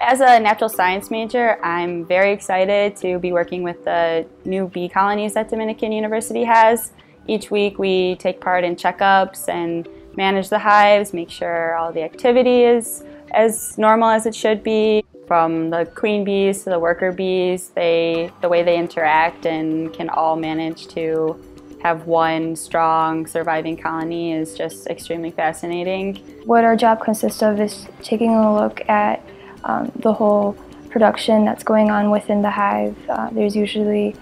As a natural science major, I'm very excited to be working with the new bee colonies that Dominican University has. Each week we take part in checkups and manage the hives, make sure all the activity is as normal as it should be. From the queen bees to the worker bees, they, the way they interact and can all manage to have one strong surviving colony is just extremely fascinating. What our job consists of is taking a look at um, the whole production that's going on within the hive. Uh, there's usually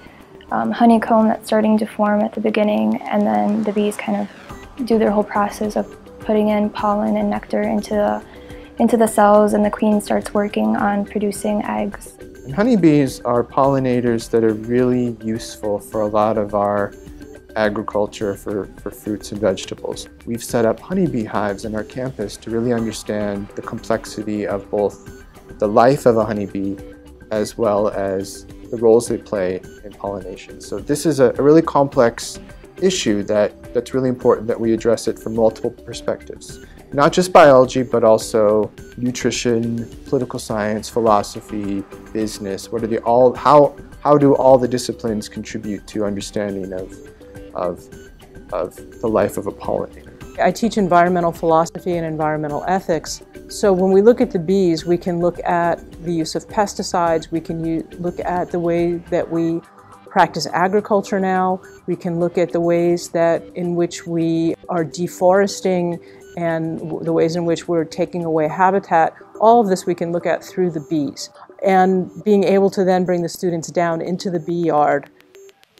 um, honeycomb that's starting to form at the beginning and then the bees kind of do their whole process of putting in pollen and nectar into the, into the cells and the queen starts working on producing eggs. And honeybees are pollinators that are really useful for a lot of our agriculture for, for fruits and vegetables. We've set up honeybee hives in our campus to really understand the complexity of both the life of a honeybee as well as the roles they play in pollination. So this is a, really complex issue that, that's really important that we address it from multiple perspectives. Not just biology, but also nutrition, political science, philosophy, business. What are the all, how, how do all the disciplines contribute to understanding of, of, of the life of a pollinator? I teach environmental philosophy and environmental ethics. So when we look at the bees, we can look at the use of pesticides, we can look at the way that we practice agriculture now, we can look at the ways that in which we are deforesting and the ways in which we're taking away habitat. All of this we can look at through the bees. And being able to then bring the students down into the bee yard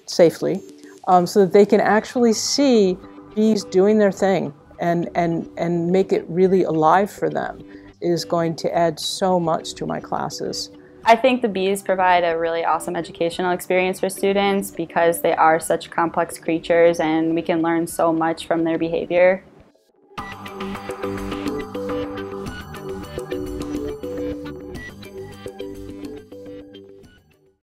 safely um, so that they can actually see bees doing their thing and, and, and make it really alive for them is going to add so much to my classes. I think the bees provide a really awesome educational experience for students because they are such complex creatures and we can learn so much from their behavior.